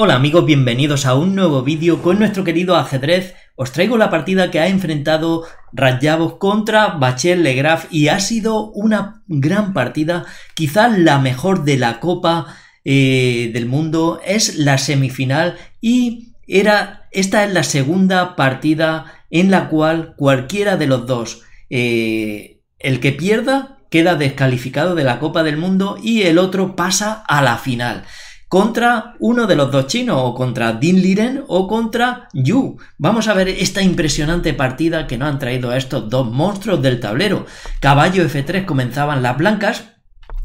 Hola amigos, bienvenidos a un nuevo vídeo con nuestro querido ajedrez. Os traigo la partida que ha enfrentado Rayabos contra Bachel Legraf y ha sido una gran partida, quizás la mejor de la Copa eh, del Mundo. Es la semifinal y era esta es la segunda partida en la cual cualquiera de los dos, eh, el que pierda, queda descalificado de la Copa del Mundo y el otro pasa a la final contra uno de los dos chinos, o contra Din Liren o contra Yu. Vamos a ver esta impresionante partida que nos han traído a estos dos monstruos del tablero. Caballo F3 comenzaban las blancas,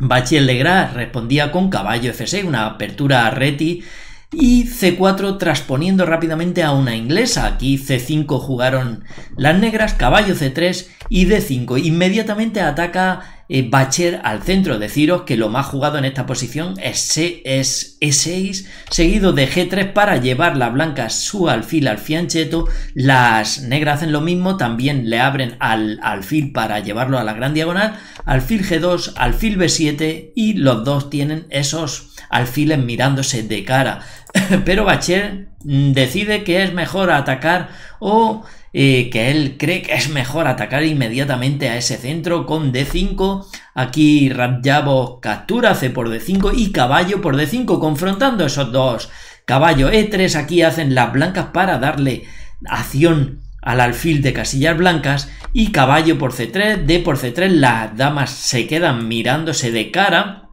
Bachel Legras respondía con caballo F6, una apertura a Reti y C4 transponiendo rápidamente a una inglesa. Aquí C5 jugaron las negras, caballo C3 y D5. Inmediatamente ataca eh, Bacher al centro. Deciros que lo más jugado en esta posición es, C, es E6, seguido de G3 para llevar la blanca su alfil al fiancheto. Las negras hacen lo mismo, también le abren al alfil para llevarlo a la gran diagonal. Alfil G2, alfil B7 y los dos tienen esos alfiles mirándose de cara. Pero Bacher decide que es mejor atacar o que él cree que es mejor atacar inmediatamente a ese centro con D5. Aquí Radjabo captura C por D5 y caballo por D5, confrontando esos dos. Caballo E3 aquí hacen las blancas para darle acción al alfil de casillas blancas y caballo por C3, D por C3, las damas se quedan mirándose de cara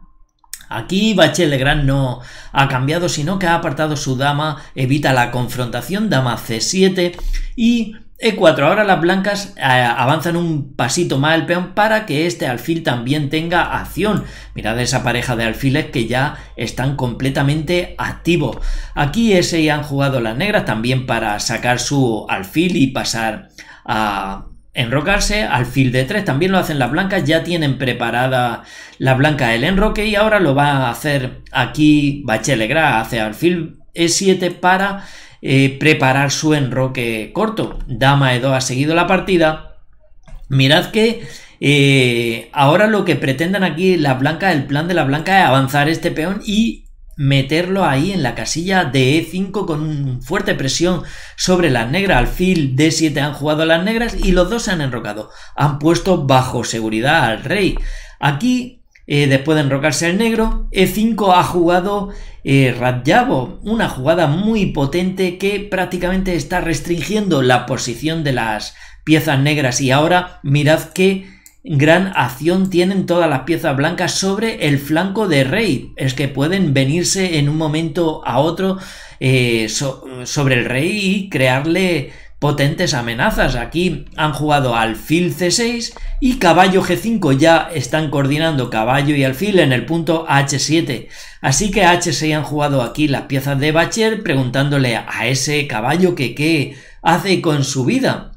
Aquí Bachel Legrand no ha cambiado, sino que ha apartado su dama, evita la confrontación, dama C7 y E4. Ahora las blancas eh, avanzan un pasito más el peón para que este alfil también tenga acción. Mirad esa pareja de alfiles que ya están completamente activos. Aquí ese han jugado las negras también para sacar su alfil y pasar a enrocarse, alfil de 3 también lo hacen las blancas, ya tienen preparada la blanca el enroque y ahora lo va a hacer aquí Bachelegra, hace alfil E7 para preparar su enroque corto. Dama E2 ha seguido la partida. Mirad que eh, ahora lo que pretenden aquí las blancas, el plan de la blanca es avanzar este peón y meterlo ahí en la casilla de E5 con fuerte presión sobre las negras. Alfil D7 han jugado las negras y los dos se han enrocado. Han puesto bajo seguridad al rey. Aquí, eh, después de enrocarse el negro, E5 ha jugado eh, una jugada muy potente que prácticamente está restringiendo la posición de las piezas negras. Y ahora mirad que gran acción tienen todas las piezas blancas sobre el flanco de rey. Es que pueden venirse en un momento a otro eh, sobre el rey y crearle potentes amenazas. Aquí han jugado alfil c6 y caballo g5. Ya están coordinando caballo y alfil en el punto h7. Así que h6 han jugado aquí las piezas de Bacher preguntándole a ese caballo que qué hace con su vida.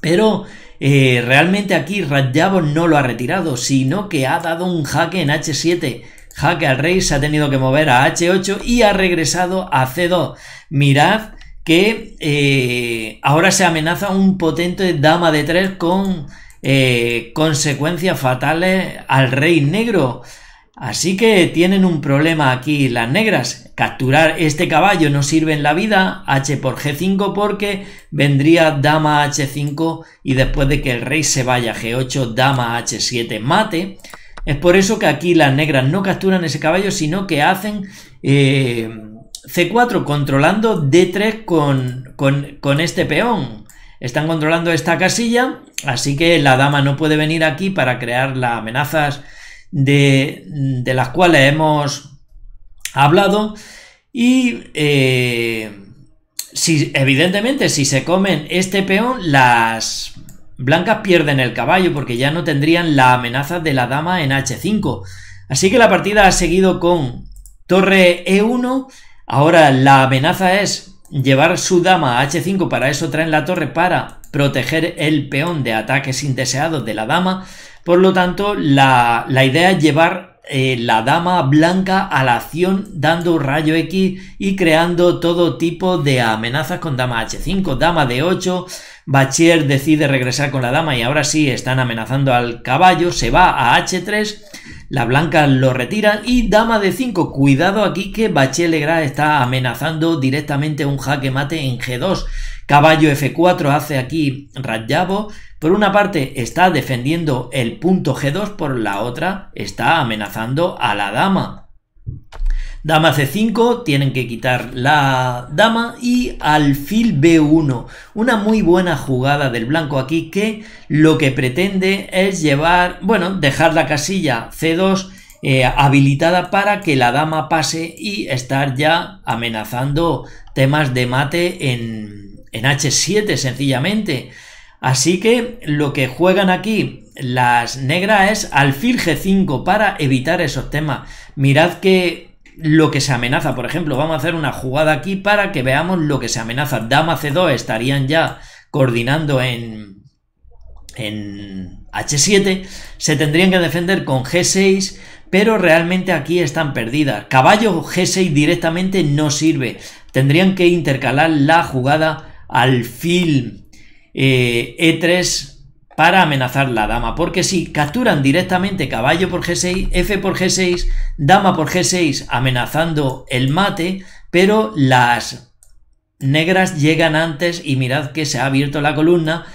Pero eh, realmente aquí Rayabo no lo ha retirado, sino que ha dado un jaque en H7. Jaque al rey, se ha tenido que mover a H8 y ha regresado a C2. Mirad que eh, ahora se amenaza un potente dama de 3 con eh, consecuencias fatales al rey negro. Así que tienen un problema aquí las negras. Capturar este caballo no sirve en la vida, H por G5 porque vendría dama H5 y después de que el rey se vaya G8, dama H7 mate. Es por eso que aquí las negras no capturan ese caballo, sino que hacen eh, C4 controlando D3 con, con, con este peón. Están controlando esta casilla, así que la dama no puede venir aquí para crear las amenazas de, las cuales hemos hablado y eh, si, evidentemente si se comen este peón las blancas pierden el caballo porque ya no tendrían la amenaza de la dama en h5 así que la partida ha seguido con torre e1 ahora la amenaza es llevar su dama a h5 para eso traen la torre para proteger el peón de ataques indeseados de la dama. Por lo tanto, la, idea es llevar eh, la dama blanca a la acción dando rayo X y creando todo tipo de amenazas con dama H5, dama D8, Bachier decide regresar con la dama y ahora sí están amenazando al caballo, se va a H3, las blancas lo retiran y dama de 5. Cuidado aquí que Bache está amenazando directamente un jaque mate en G2. Caballo F4 hace aquí Rayabo. Por una parte está defendiendo el punto G2, por la otra está amenazando a la dama. Dama C5, tienen que quitar la dama y alfil B1. Una muy buena jugada del blanco aquí que lo que pretende es llevar, bueno, dejar la casilla C2 eh, habilitada para que la dama pase y estar ya amenazando temas de mate en, en H7 sencillamente. Así que lo que juegan aquí las negras es alfil G5 para evitar esos temas. Mirad que lo que se amenaza. Por ejemplo, vamos a hacer una jugada aquí para que veamos lo que se amenaza. Dama C2 estarían ya coordinando en, en H7. Se tendrían que defender con G6, pero realmente aquí están perdidas. Caballo G6 directamente no sirve. Tendrían que intercalar la jugada alfil eh, E3 para amenazar la dama, porque si capturan directamente caballo por G6, F por G6, dama por G6 amenazando el mate, pero las negras llegan antes y mirad que se ha abierto la columna,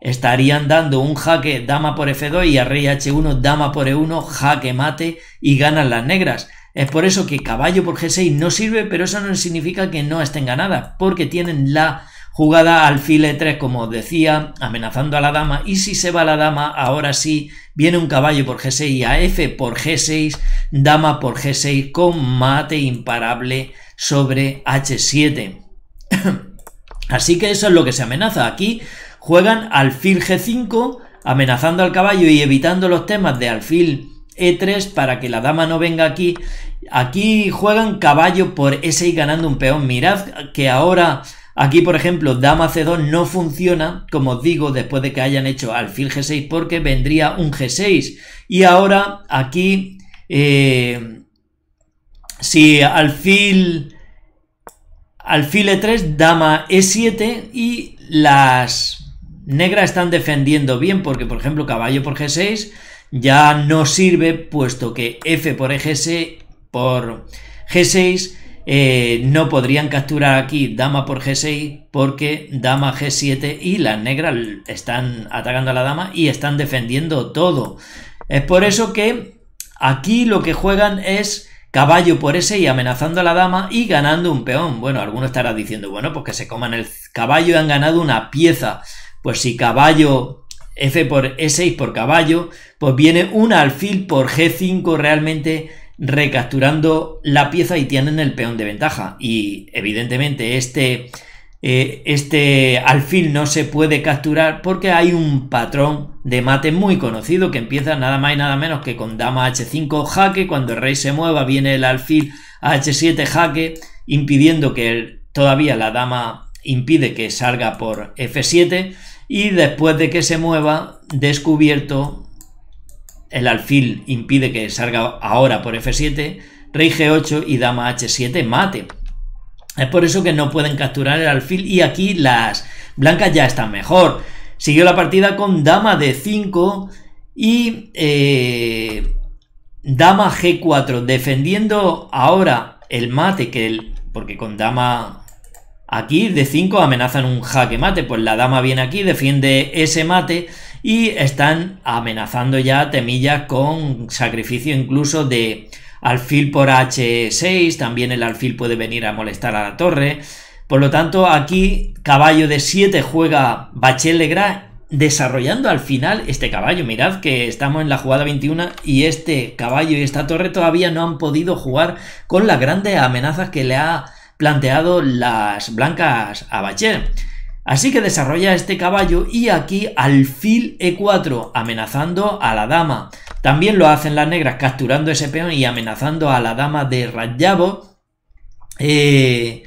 estarían dando un jaque dama por F2 y a rey H1 dama por E1 jaque mate y ganan las negras. Es por eso que caballo por G6 no sirve, pero eso no significa que no estén ganadas, porque tienen la Jugada alfil e3, como decía, amenazando a la dama. Y si se va la dama, ahora sí, viene un caballo por G6 y a F por G6, dama por G6 con mate imparable sobre H7. Así que eso es lo que se amenaza. Aquí juegan alfil G5, amenazando al caballo y evitando los temas de alfil E3 para que la dama no venga aquí. Aquí juegan caballo por S6 ganando un peón. Mirad que ahora Aquí, por ejemplo, dama C2 no funciona, como os digo, después de que hayan hecho alfil G6, porque vendría un G6. Y ahora, aquí, eh, si alfil, alfil E3, dama E7 y las negras están defendiendo bien, porque, por ejemplo, caballo por G6 ya no sirve, puesto que F por EGS por G6 eh, no podrían capturar aquí dama por G6 porque dama G7 y las negras están atacando a la dama y están defendiendo todo. Es por eso que aquí lo que juegan es caballo por S y amenazando a la dama y ganando un peón. Bueno, alguno estará diciendo, bueno, pues que se coman el caballo y han ganado una pieza. Pues si caballo F por E6 por caballo, pues viene un alfil por G5 realmente recapturando la pieza y tienen el peón de ventaja. Y evidentemente este, eh, este alfil no se puede capturar porque hay un patrón de mate muy conocido que empieza nada más y nada menos que con dama h5 jaque, cuando el rey se mueva viene el alfil a h7 jaque, impidiendo que todavía la dama impide que salga por f7 y después de que se mueva descubierto el alfil impide que salga ahora por F7, rey G8 y dama H7 mate. Es por eso que no pueden capturar el alfil y aquí las blancas ya están mejor. Siguió la partida con dama D5 y eh, dama G4, defendiendo ahora el mate, que el, porque con dama aquí D5 amenazan un jaque mate, pues la dama viene aquí, defiende ese mate y están amenazando ya temillas con sacrificio incluso de alfil por h6, también el alfil puede venir a molestar a la torre. Por lo tanto, aquí caballo de 7 juega Bachel Legrand desarrollando al final este caballo. Mirad que estamos en la jugada 21 y este caballo y esta torre todavía no han podido jugar con las grandes amenazas que le ha planteado las blancas a Bachel. Así que desarrolla este caballo y aquí alfil e4 amenazando a la dama. También lo hacen las negras capturando ese peón y amenazando a la dama de Rayabo. Eh,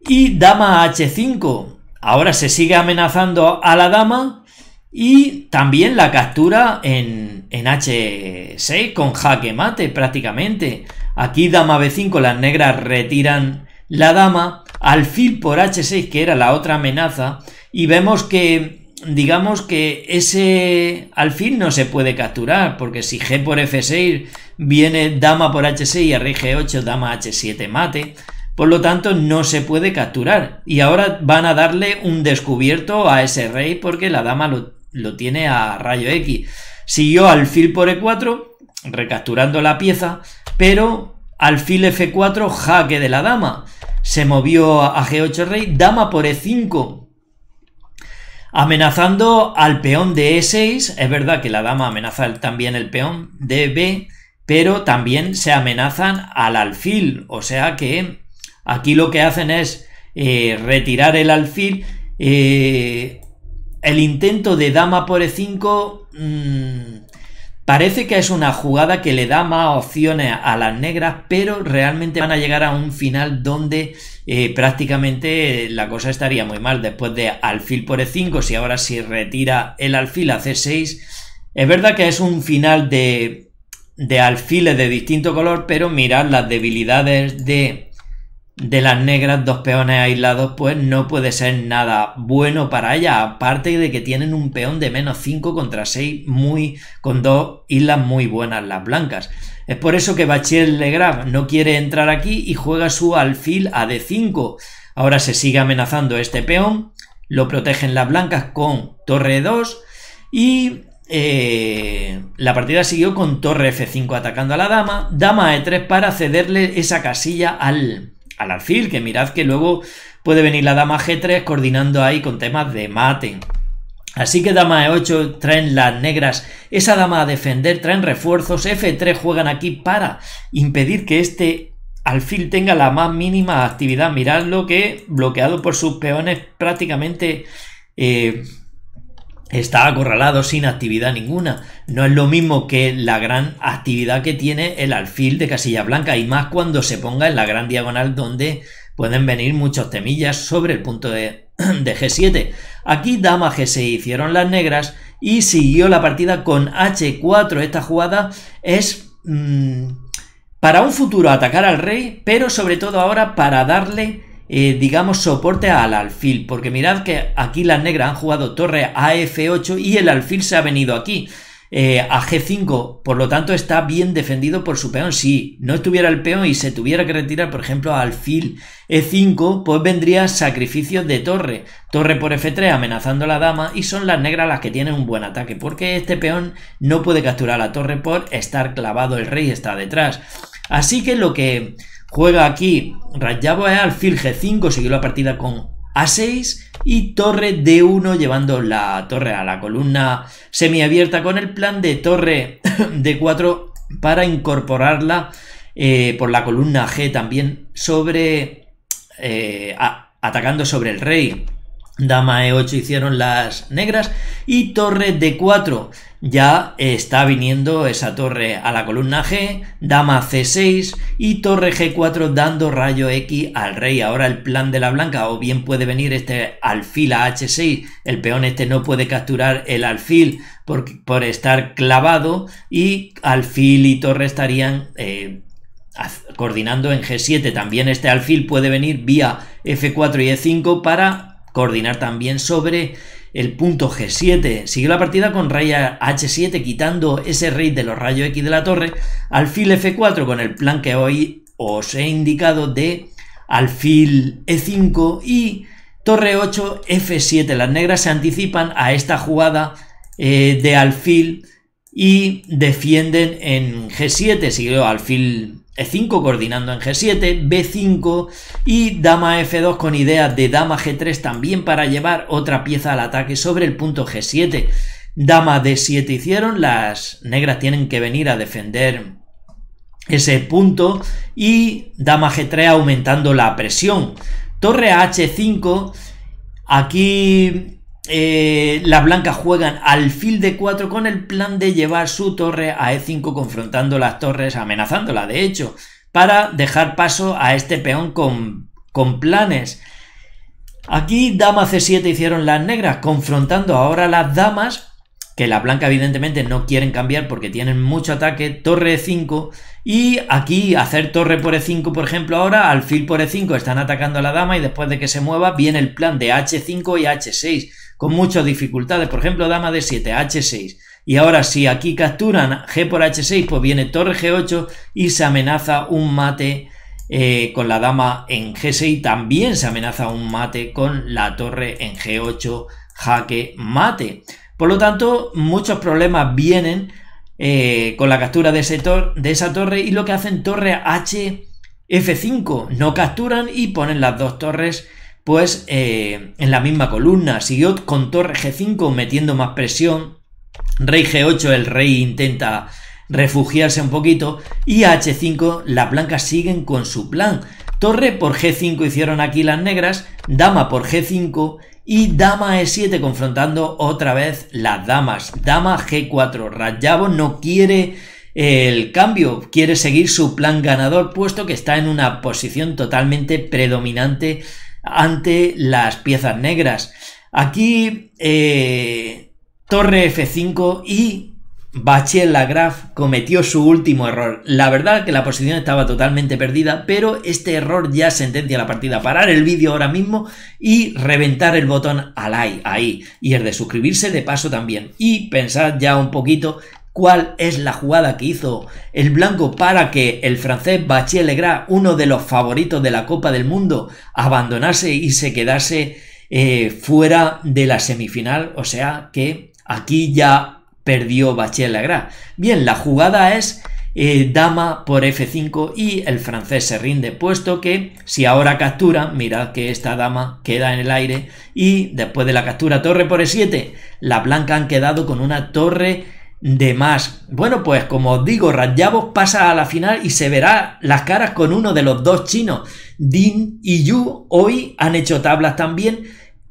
y dama h5. Ahora se sigue amenazando a la dama y también la captura en, en h6 con jaque mate prácticamente. Aquí dama b5 las negras retiran la dama alfil por h6, que era la otra amenaza, y vemos que digamos que ese alfil no se puede capturar, porque si G por F6 viene dama por H6 y rey G8, dama H7 mate, por lo tanto no se puede capturar. Y ahora van a darle un descubierto a ese rey porque la dama lo, lo tiene a rayo X. Siguió alfil por E4, recapturando la pieza, pero alfil F4, jaque de la dama. Se movió a G8 rey, dama por E5, amenazando al peón de E6. Es verdad que la dama amenaza también el peón de B, pero también se amenazan al alfil. O sea que aquí lo que hacen es eh, retirar el alfil. Eh, el intento de dama por E5 Parece que es una jugada que le da más opciones a las negras, pero realmente van a llegar a un final donde eh, prácticamente la cosa estaría muy mal. Después de alfil por e5, si ahora se retira el alfil a c6, es verdad que es un final de, de alfiles de distinto color, pero mirad las debilidades de de las negras, dos peones aislados, pues no puede ser nada bueno para ella, aparte de que tienen un peón de menos 5 contra 6, muy, con dos islas muy buenas las blancas. Es por eso que Bachel Legrave no quiere entrar aquí y juega su alfil a D5. Ahora se sigue amenazando este peón, lo protegen las blancas con torre 2 y eh, la partida siguió con torre F5 atacando a la dama, dama E3 para cederle esa casilla al, al alfil, que mirad que luego puede venir la dama G3 coordinando ahí con temas de mate. Así que dama E8 traen las negras, esa dama a defender, traen refuerzos, F3 juegan aquí para impedir que este alfil tenga la más mínima actividad. Mirad lo que, bloqueado por sus peones, prácticamente eh, está acorralado sin actividad ninguna. No es lo mismo que la gran actividad que tiene el alfil de casilla blanca y más cuando se ponga en la gran diagonal donde pueden venir muchos temillas sobre el punto de, G7. Aquí dama G6 hicieron las negras y siguió la partida con H4. Esta jugada es mm, para un futuro atacar al rey, pero sobre todo ahora para darle eh, digamos, soporte al alfil, porque mirad que aquí las negras han jugado torre a F8 y el alfil se ha venido aquí. Eh, a G5, por lo tanto está bien defendido por su peón. Si no estuviera el peón y se tuviera que retirar, por ejemplo, alfil E5, pues vendría sacrificio de torre. Torre por F3 amenazando a la dama y son las negras las que tienen un buen ataque, porque este peón no puede capturar la torre por estar clavado, el rey está detrás. Así que lo que Juega aquí Rayabo es alfil G5, siguió la partida con A6 y torre D1 llevando la torre a la columna semiabierta con el plan de torre D4 para incorporarla eh, por la columna G también sobre eh, atacando sobre el rey. Dama E8 hicieron las negras y torre D4 ya está viniendo esa torre a la columna G, dama C6 y torre G4 dando rayo X al rey. Ahora el plan de la blanca o bien puede venir este alfil a H6, el peón este no puede capturar el alfil por, por estar clavado y alfil y torre estarían... Eh, coordinando en G7 también este alfil puede venir vía F4 y E5 para coordinar también sobre el punto G7. Siguió la partida con rey H7 quitando ese rey de los rayos X de la torre, alfil F4 con el plan que hoy os he indicado de alfil E5 y torre 8 F7. Las negras se anticipan a esta jugada eh, de alfil y defienden en G7. Siguió alfil e5 coordinando en G7, B5 y dama F2 con idea de dama G3 también para llevar otra pieza al ataque sobre el punto G7. Dama D7 hicieron, las negras tienen que venir a defender ese punto y dama G3 aumentando la presión. Torre H5, aquí eh, las blancas juegan alfil de 4 con el plan de llevar su torre a E5 confrontando las torres, amenazándola de hecho, para dejar paso a este peón con, con planes. Aquí dama C7 hicieron las negras, confrontando ahora las damas, que la blanca evidentemente no quieren cambiar porque tienen mucho ataque, torre E5, y aquí hacer torre por E5, por ejemplo, ahora alfil por E5 están atacando a la dama y después de que se mueva viene el plan de H5 y H6 con muchas dificultades. Por ejemplo, dama de 7, H6. Y ahora si aquí capturan G por H6, pues viene torre G8 y se amenaza un mate eh, con la dama en G6. También se amenaza un mate con la torre en G8, jaque mate. Por lo tanto, muchos problemas vienen eh, con la captura de, ese de esa torre y lo que hacen torre H F5 no capturan y ponen las dos torres pues eh, en la misma columna. Siguió con torre G5 metiendo más presión. Rey G8 el rey intenta refugiarse un poquito y H5 las blancas siguen con su plan. Torre por G5 hicieron aquí las negras, dama por G5 y dama E7 confrontando otra vez las damas. Dama G4. Rayabo no quiere el cambio, quiere seguir su plan ganador puesto que está en una posición totalmente predominante ante las piezas negras. Aquí eh, Torre F5 y Bachel Lagraf cometió su último error. La verdad que la posición estaba totalmente perdida, pero este error ya sentencia la partida. Parar el vídeo ahora mismo y reventar el botón alay ahí. Y el de suscribirse de paso también. Y pensad ya un poquito cuál es la jugada que hizo el blanco para que el francés Bachel Legrand, uno de los favoritos de la Copa del Mundo, abandonase y se quedase eh, fuera de la semifinal. O sea que aquí ya perdió Bachel Legrand. Bien, la jugada es eh, dama por F5 y el francés se rinde, puesto que si ahora captura, mirad que esta dama queda en el aire y después de la captura torre por E7, la blanca han quedado con una torre de más. Bueno, pues como os digo, Rayabos pasa a la final y se verá las caras con uno de los dos chinos. Din y Yu hoy han hecho tablas también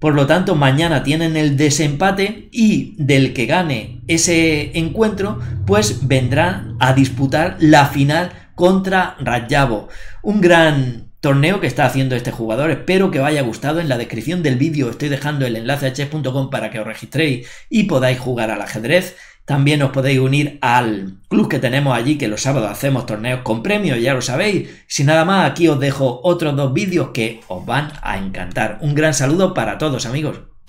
por lo tanto, mañana tienen el desempate y del que gane ese encuentro, pues vendrán a disputar la final contra Rayabo. Un gran torneo que está haciendo este jugador. Espero que os haya gustado. En la descripción del vídeo estoy dejando el enlace a chess.com para que os registréis y podáis jugar al ajedrez. También os podéis unir al club que tenemos allí, que los sábados hacemos torneos con premios, ya lo sabéis. Sin nada más, aquí os dejo otros dos vídeos que os van a encantar. Un gran saludo para todos, amigos.